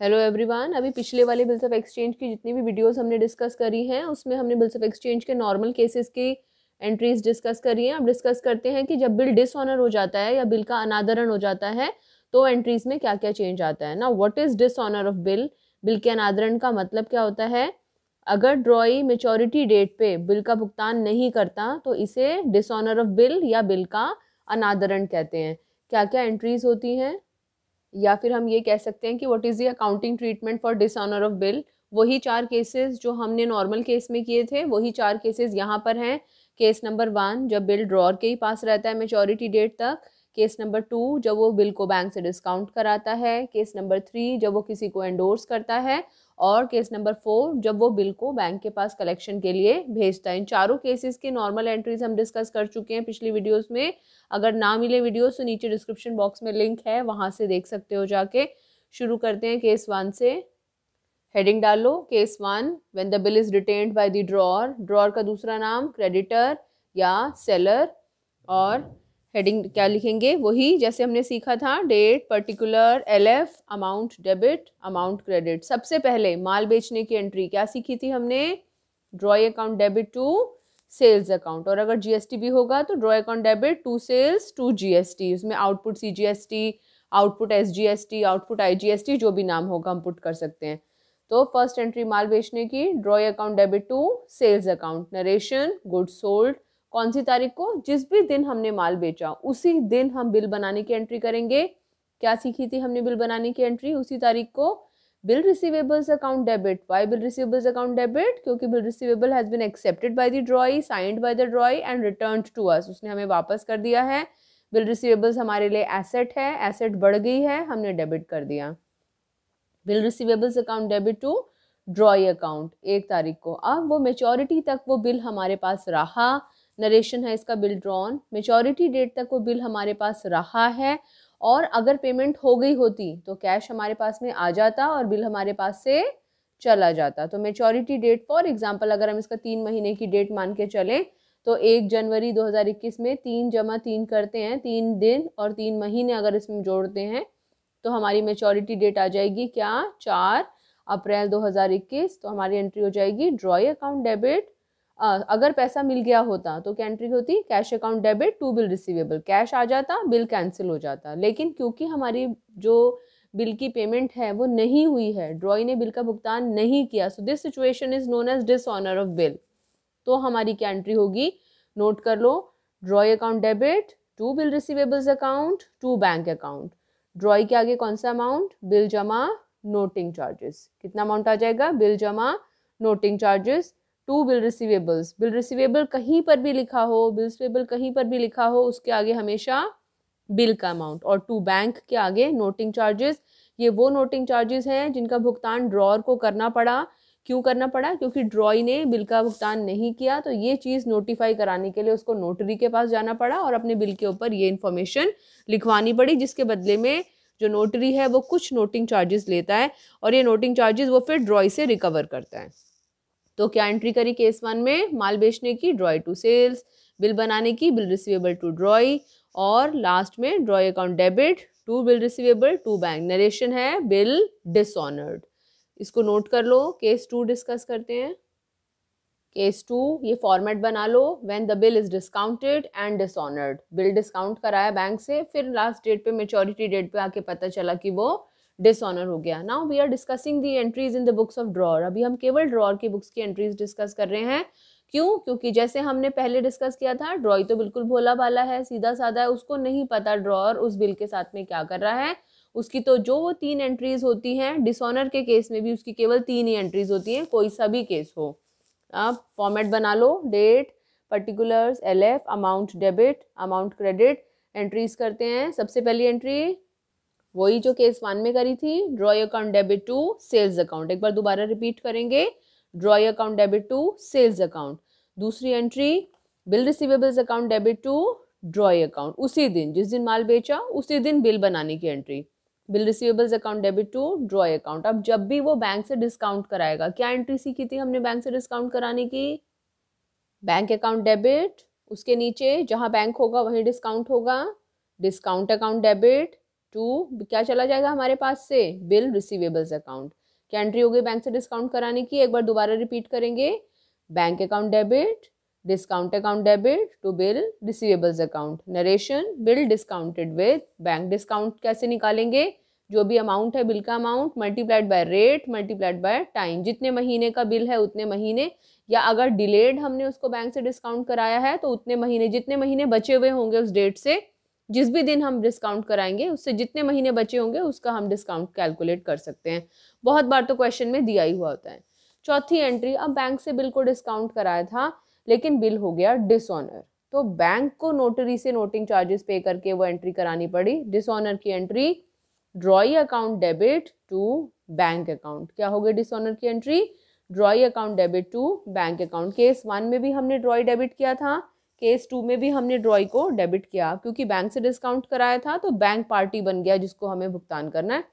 Hello everyone अभी पिछले वाले बिल्स ऑफ़ एक्सचेंज की जितनी भी वीडियोस हमने डिस्कस करी हैं, उसमें हमने बिल्स ऑफ़ एक्सचेंज के नॉर्मल केसेस की एंट्रीज डिस्कस करी हैं। अब डिस्कस करते हैं कि जब बिल डिसऑनर हो जाता है या बिल का अनादरण हो जाता है तो एंट्रीज में क्या क्या चेंज आता है। ना what is dishonour of bill bill के अनादरण का मतलब क्या होता है? अगर ड्रॉई मेचोरिटी डेट पे बिल का भुगतान नहीं करता तो इसे डिसऑनर ऑफ़ बिल या बिल का अनादरण कहते हैं। क्या क्या एंट्रीज होती हैं? या फिर हम ये कह सकते हैं कि what is the accounting treatment for dishonour of bill वही चार केसेस जो हमने नॉर्मल केस में किए थे, वही चार केसेस यहाँ पर हैं। केस नंबर वन जब बिल ड्रॉर के ही पास रहता है मेचोरिटी डेट तक। केस नंबर टू जब वो बिल को बैंक से डिस्काउंट कराता है। केस नंबर थ्री जब वो किसी को एंडोर्स करता है। और केस नंबर फोर जब वो बिल को बैंक के पास कलेक्शन के लिए भेजता है। इन चारों केसेस के नॉर्मल एंट्रीज हम डिस्कस कर चुके हैं पिछली वीडियोस में। अगर ना मिले वीडियोस तो नीचे डिस्क्रिप्शन बॉक्स में लिंक है, वहाँ से देख सकते हो जाके। शुरू करते हैं केस वन से। हेडिंग डालो case one when the bill is retained by the drawer drawer का दूसरा नाम क्रेडिटर या सेलर और हेडिंग क्या लिखेंगे? वही जैसे हमने सीखा था date particular L F amount debit amount credit सबसे पहले माल बेचने की एंट्री क्या सीखी थी हमने? Drawee account debit to sales account और अगर जीएसटी भी होगा तो drawee account debit to sales to GST उसमें output C GST output S GST output I GST जो भी नाम होगा हम पुट कर सकते हैं. तो फ़र्स्ट एंट्री माल बेचने की drawee account debit to sales account narration good sold कौन सी तारीख को? जिस भी दिन हमने माल बेचा, उसी दिन हम बिल बनाने की एंट्री करेंगे। क्या सीखी थी हमने बिल बनाने की एंट्री उसी तारीख को bill receivables account debit why bill receivables account debit क्योंकि bill receivable has been accepted by the drawee signed by the drawee and return to us उसने हमें वापस कर दिया है। बिल रिसीवेबल्स हमारे लिए एसेट है। एसेट बढ़ गई है। हमने डेबिट कर दिया। Bill receivables account debit to drawee account एक तारीख को। अब वो मेचोरिटी तक वो बिल हमारे पास रहा। नरेशन है इसका बिल ड्रॉन। मेचोरिटी डेट तक वो बिल हमारे पास रहा है और अगर पेमेंट हो गई होती तो कैश हमारे पास में आ जाता और बिल हमारे पास से चला जाता। तो मेचोरिटी डेट फॉर एग्जांपल अगर हम इसका तीन महीने की डेट मान के चलें तो एक जनवरी 2021 में तीन जमा तीन करते हैं, तीन दिन और तीन महीने अगर इसमें जोड़ते हैं तो हमारी मेचोरिटी डेट आ जाएगी क्या? चार अप्रैल 2021 तो हमारी एंट्री हो जाएगी ड्रॉय अकाउंट डेबिट। अगर पैसा मिल गया होता तो क्या एंट्री होती? Cash account debit to bill receivable cash आ जाता बिल कैंसिल हो जाता। लेकिन क्योंकि हमारी जो बिल की पेमेंट है वो नहीं हुई है ड्रॉई ने बिल का भुगतान नहीं किया so this situation is known as dishonour of bill तो हमारी क्या एंट्री होगी? नोट कर लो drawee account debit to bill receivables account to bank account drawee के आगे कौन सा अमाउंट बिल जमा नोटिंग चार्जेस कितना अमाउंट आ जाएगा? बिल जमा noting charges to bill receivables. Bill receivable कहीं पर भी लिखा हो, बिल पेबल कहीं पर भी लिखा हो, उसके आगे हमेशा बिल का अमाउंट और टू बैंक के आगे नोटिंग चार्जेस ये वो नोटिंग चार्जेस हैं जिनका भुगतान ड्रॉर को करना पड़ा। क्यों करना पड़ा? क्योंकि ड्रॉई ने बिल का भुगतान नहीं किया तो ये चीज़ नोटिफाई कराने के लिए उसको नोटरी के पास जाना पड़ा और अपने बिल के ऊपर ये इन्फॉर्मेशन लिखवानी पड़ी, जिसके बदले में जो नोटरी है वो कुछ नोटिंग चार्जेस लेता है और ये नोटिंग चार्जेस वो फिर ड्रॉई से रिकवर करता है। तो क्या एंट्री करी केस वन में? माल बेचने की ड्रॉय टू सेल्स बिल बनाने की, बिल रिसीवेबल टू ड्रॉय और लास्ट में drawee account debit to bill receivable to bank narration है बिल डिसऑनर्ड इसको नोट कर लो केस टू डिस्कस करते हैं. केस टू ये फॉर्मेट बना लो when the bill is discounted and dishonoured bill discount कराया बैंक से, फिर लास्ट डेट पे मेचोरिटी डेट पे आके पता चला कि वो डिसऑनर हो गया। Now we are discussing the entries in the books of drawer अभी हम केवल ड्रॉर की बुक्स की एंट्रीज डिस्कस कर रहे हैं। क्यों? क्योंकि जैसे हमने पहले डिस्कस किया था ड्रॉय तो बिल्कुल भोला भाला है सीधा साधा है, उसको नहीं पता ड्रॉर उस बिल के साथ में क्या कर रहा है। उसकी तो जो वो तीन एंट्रीज होती हैं डिसऑनर के केस में भी उसकी केवल तीन ही एंट्रीज होती हैं, कोई सा भी केस हो। आप फॉर्मेट बना लो date particulars L F amount debit amount credit entries करते हैं। सबसे पहली एंट्री वही जो केस वन में करी थी drawee account debit to sales account एक बार दोबारा रिपीट करेंगे drawee account debit to sales account दूसरी entry bill receivables account debit to drawee account उसी दिन, जिस दिन माल बेचा, उसी दिन बिल बनाने की entry bill receivables account debit to drawee account अब जब भी वो बैंक से डिस्काउंट कराएगा, क्या एंट्री सीखी थी हमने बैंक से डिस्काउंट कराने की? बैंक अकाउंट डेबिट उसके नीचे जहाँ बैंक होगा वहीं डिस्काउंट होगा. डिस्काउंट अकाउंट डेबिट टू, क्या चला जाएगा हमारे पास से? Bill, receivables account. क्या एंट्री हो गई बैंक से डिस्काउंट कराने की? एक बार दोबारा रिपीट करेंगे। Bank account debit, discount account debit to bill, receivables account. Narration, bill discounted with. Bank discount कैसे निकालेंगे? जो भी अमाउंट है, बिल का amount multiplied by rate multiplied by time जितने महीने का बिल है, उतने महीने। या अगर डिलेड हमने उसको बैंक से डिस्काउंट कराया है तो उतने महीने, जितने महीने बचे हुए होंगे उस डेट से जिस भी दिन हम डिस्काउंट कराएँगे, उससे जितने महीने बचे होंगे, उसका हम डिस्काउंट कैलकुलेट कर सकते हैं। बहुत बार तो क्वेश्चन में दिया ही हुआ होता है। चौथी एंट्री अब बैंक से बिल को डिस्काउंट कराया था, लेकिन बिल हो गया डिसऑनर तो बैंक को नोटरी से नोटिंग चार्जेस पे करके वो एंट्री करानी पड़ी। डिसऑनर की entry drawee account debit to bank account क्या हो गया डिसऑनर की entry drawee account debit to bank account case one में भी हमने ड्रॉई डेबिट किया था। केस टू में भी हमने ड्रॉई को डेबिट किया, क्योंकि बैंक से डिस्काउंट कराया था तो बैंक पार्टी बन गया जिसको हमें भुगतान करना है।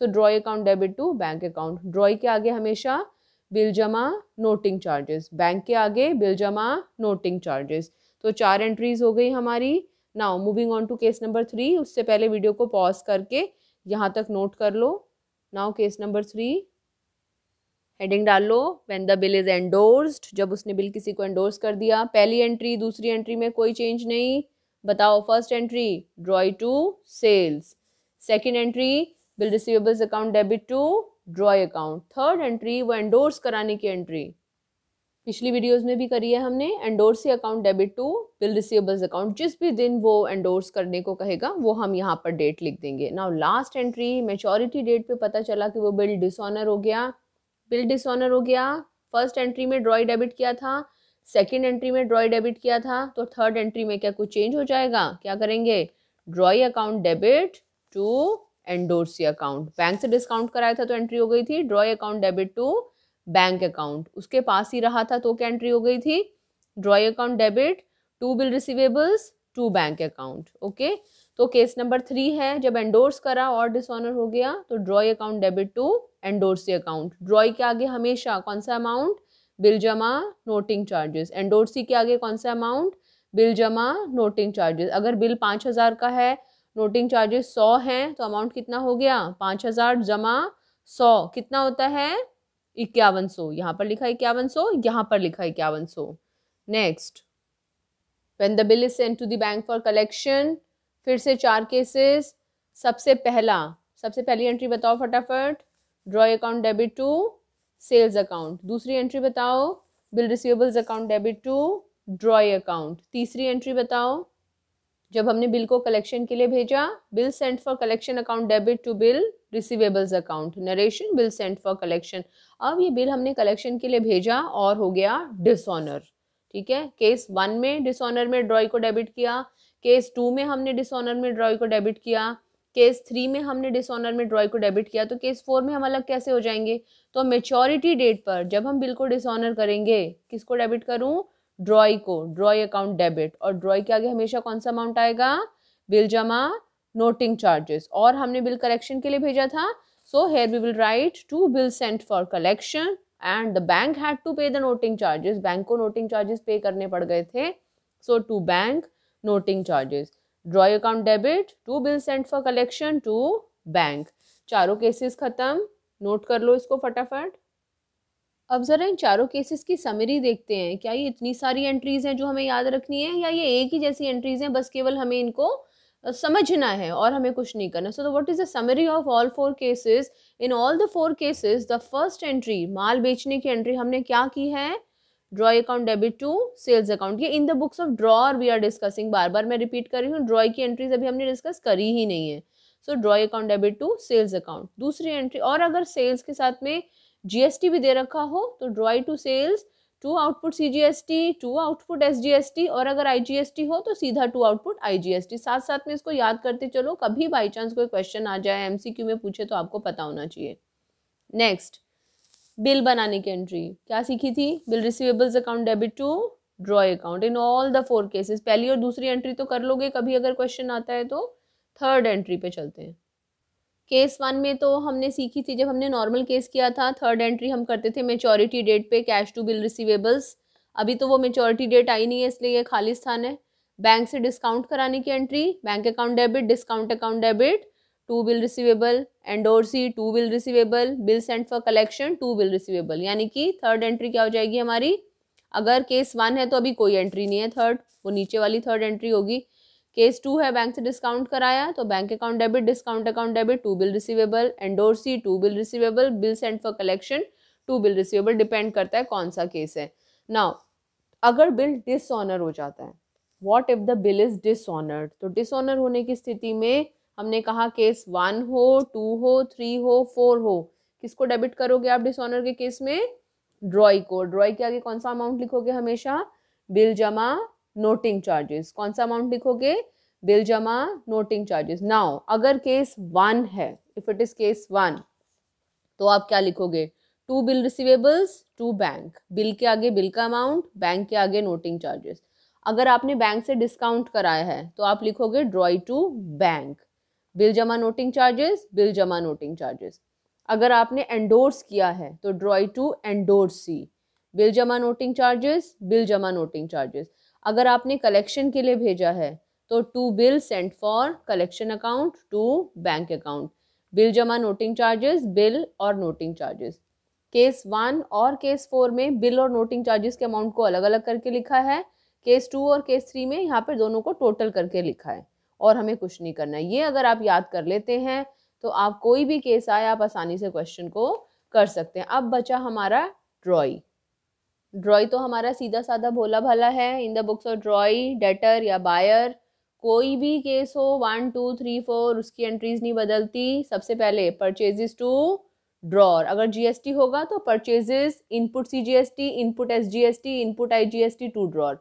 So drawee account debit to bank account. Drawee के आगे हमेशा बिल जमा, नोटिंग चार्जेस। बैंक के आगे बिल जमा, नोटिंग चार्जेस। तो चार एंट्रीज हो गई हमारी। Now moving on to case number three उससे पहले वीडियो को पॉज करके यहाँ तक नोट कर लो। Now case number three heading डाल लो when the bill is endorsed जब उसने बिल किसी को एंडोर्स कर दिया, पहली एंट्री दूसरी एंट्री में कोई चेंज नहीं। बताओ first entry drawee to sales second entry bill receivables account debit to drawee account third entry वो एंडोर्स कराने की एंट्री पिछली वीडियोस में भी करी है हमने endorsee account debit to bill receivables account जिस भी दिन वो एंडोर्स करने को कहेगा, वो हम यहाँ पर डेट लिख देंगे. Now last entry maturity date पे पता चला कि वो बिल डिसऑनर हो गया बिल डिसऑनर हो गया। फ़र्स्ट एंट्री में ड्रॉय डेबिट किया था, सेकेंड एंट्री में ड्रॉय डेबिट किया था तो थर्ड एंट्री में क्या कुछ चेंज हो जाएगा? क्या करेंगे? Drawee account debit to endorsee account. Bank से डिस्काउंट कराया था तो एंट्री हो गई थी। Drawee account debit to bank account. उसके पास ही रहा था तो क्या एंट्री हो गई थी? Drawee account debit to bill receivables to bank account. Okay? तो केस नंबर थ्री है, जब एंडोर्स करा और डिसऑनर हो गया तो drawee account debit to endorsee account drawee के आगे हमेशा कौन सा अमाउंट बिल जमा नोटिंग चार्जेस एंडोर्सी के आगे कौन सा अमाउंट बिल जमा नोटिंग चार्जेस अगर बिल पाँच हज़ार का है नोटिंग चार्जेस सौ हैं तो अमाउंट कितना हो गया? पाँच हज़ार जमा सौ. कितना होता है? इक्यावन सौ. यहाँ पर लिखा है इक्यावन सौ, यहाँ पर लिखा है इक्यावन सौ. Next when the bill is sent to the bank for collection फिर से चार केसेस सबसे पहला, सबसे पहली एंट्री बताओ फटाफट. Drawee account debit to sales account दूसरी एंट्री बताओ bill receivables account debit to drawee account तीसरी एंट्री बताओ, जब हमने बिल को कलेक्शन के लिए भेजा bill sent for collection account debit to bill receivables account narration bill sent for collection अब ये बिल हमने कलेक्शन के लिए भेजा और हो गया डिसऑनर ठीक है? केस वन में डिसऑनर में ड्रॉय को डेबिट किया. केस टू में हमने डिसऑनर में ड्रॉय को डेबिट किया, केस थ्री में हमने डिसऑनर में ड्रॉय को डेबिट किया तो केस फोर में हम अलग कैसे हो जाएँगे? तो मेच्योरिटी डेट पर जब हम बिल को डिसऑनर करेंगे, किसको डेबिट करूँ? ड्रॉय को ड्रॉय अकाउंट डेबिट और ड्रॉय के आगे हमेशा कौन सा अमाउंट आएगा? बिल जमा नोटिंग चार्जेस और हमने बिल कलेक्शन के लिए भेजा था so here we will write to bill sent for collection and the bank had to pay the noting charges bank को नोटिंग चार्जेस पे करने पड़ गए थे so to bank noting charges drawee account debit to bill sent for collection to bank चारों cases खत्म. Note कर लो इसको फटाफट. अब ज़रा इन चारों केसेस की समरी देखते हैं. क्या ये इतनी सारी एंट्रीज हैं जो हमें याद रखनी है, या ये एक ही जैसी एंट्रीज हैं, बस केवल हमें इनको समझना है और हमें कुछ नहीं करना? So the what is the summary of all four cases in all the four cases the first entry माल बेचने की एंट्री हमने क्या की है? Drawee account debit to sales account ये in the books of drawer we are discussing बार बार मैं repeat कर रही हूँ ड्रॉय की एंट्रीज अभी हमने डिस्कस करी ही नहीं है. So drawee account debit to sales account दूसरी एंट्री और अगर सेल्स के साथ में जीएसटी भी दे रखा हो तो drawee to sales to output C G S T to output S G S T और अगर आई जी एस टी हो तो सीधा to output I G S T साथ साथ में इसको याद करते चलो, कभी बाई चांस कोई क्वेश्चन आ जाए एम सी क्यू में पूछे तो आपको पता होना चाहिए. नेक्स्ट बिल बनाने की एंट्री क्या सीखी थी? Bill receivables account debit to drawee account in all the four cases पहली और दूसरी एंट्री तो कर लोगे, कभी अगर क्वेश्चन आता है तो थर्ड एंट्री पे चलते हैं। केस वन में तो हमने सीखी थी, जब हमने नॉर्मल केस किया था थर्ड एंट्री हम करते थे मेचोरिटी डेट पे कैश टू बिल रिसीवेबल्स अभी तो वो मेचोरिटी डेट आई नहीं है, इसलिए ये खाली स्थान है। बैंक से डिस्काउंट कराने की entry bank account debit discount account debit to bill receivable endorsee to bill receivable, bill sent for collection to bill receivable. यानी कि थर्ड एंट्री क्या हो जाएगी हमारी? अगर केस वन है तो अभी कोई एंट्री नहीं है थर्ड, वो नीचे वाली थर्ड एंट्री होगी। केस टू है, बैंक से डिस्काउंट कराया तो bank account debit, discount account debit, to bill receivable endorsee to bill receivable, bill sent for collection to bill receivable, depend करता है कौन सा केस है। नाउ, अगर बिल डिसऑनर हो जाता है what if the bill is dishonoured? तो डिसऑनर होने की स्थिति में हमने कहा केस वन हो, टू हो, थ्री हो, फोर हो, किसको डेबिट करोगे आप डिसऑनर के केस में? ड्रॉय को। ड्रॉय के आगे कौन सा अमाउंट लिखोगे हमेशा? बिल जमा नोटिंग चार्जेस कौन सा अमाउंट लिखोगे? बिल जमा नोटिंग चार्जेस नाउ अगर केस वन है if it is case one तो आप क्या लिखोगे? To bill receivables to bank bill के आगे बिल का अमाउंट बैंक के आगे नोटिंग चार्जेस अगर आपने बैंक से डिस्काउंट कराया है तो आप लिखोगे ड्रॉय टू बैंक बिल जमा नोटिंग चार्जेस, बिल जमा नोटिंग चार्जेस। अगर आपने एंडोर्स किया है तो drawee to endorsee bill जमा नोटिंग चार्जेस, बिल जमा नोटिंग चार्जेस। अगर आपने कलेक्शन के लिए भेजा है तो to bill sent for collection account to bank account bill जमा नोटिंग चार्जेस, बिल और नोटिंग चार्जेस। केस वन और केस फोर में बिल और नोटिंग चार्जेस के अमाउंट को अलग अलग करके लिखा है। केस टू और केस थ्री में यहाँ पर दोनों को टोटल करके लिखा है। और हमें कुछ नहीं करना ये अगर आप याद कर लेते हैं तो आप कोई भी केस आए, आप आसानी से क्वेश्चन को कर सकते हैं। अब बचा हमारा ड्रॉई ड्रॉई तो हमारा सीधा साधा भोला भाला है। In the books of drawee debtor या बायर कोई भी केस हो वन टू थ्री फोर उसकी एंट्रीज नहीं बदलती। सबसे पहले परचेजेस टू ड्रॉर अगर जीएसटी होगा तो purchases input C GST input S GST input I GST to drawer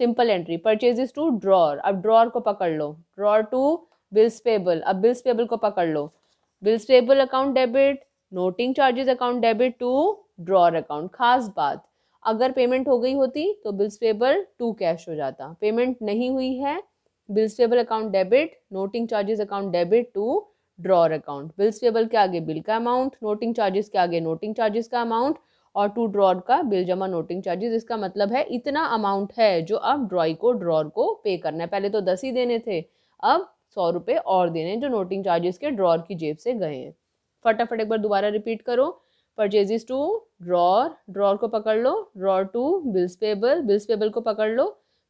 simple entry purchases to drawer अब ड्रॉर को पकड़ लो। ड्रॉर टू बिल्स पेबल अब बिल्स पेबल को पकड़ लो। Bills payable account debit noting charges account debit to drawer account खास बात, अगर पेमेंट हो गई होती तो बिल्स पेबल टू कैश हो जाता। पेमेंट नहीं हुई है bills payable account debit noting charges account debit to drawer account bills payable के आगे बिल का अमाउंट नोटिंग चार्जेस के आगे नोटिंग चार्जेस का अमाउंट और टू ड्रॉर का बिल जमा नोटिंग चार्जेस इसका मतलब है इतना अमाउंट है जो अब ड्रॉई को ड्रॉर को पे करना है। पहले तो दस ही देने थे, अब सौ रुपये और देने जो नोटिंग चार्जेस के ड्रॉर की जेब से गए हैं। फटाफट एक बार दोबारा रिपीट करो। परचेजेस टू ड्रॉर ड्रॉर को पकड़ लो। Drawer to bills payable bills payable को पकड़ लो।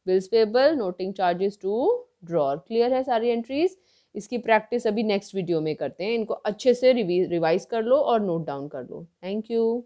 Bills payable noting charges to drawer clear है सारी एंट्रीज इसकी प्रैक्टिस अभी नेक्स्ट वीडियो में करते हैं। इनको अच्छे से रिवाइज कर लो और नोट डाउन कर लो। Thank you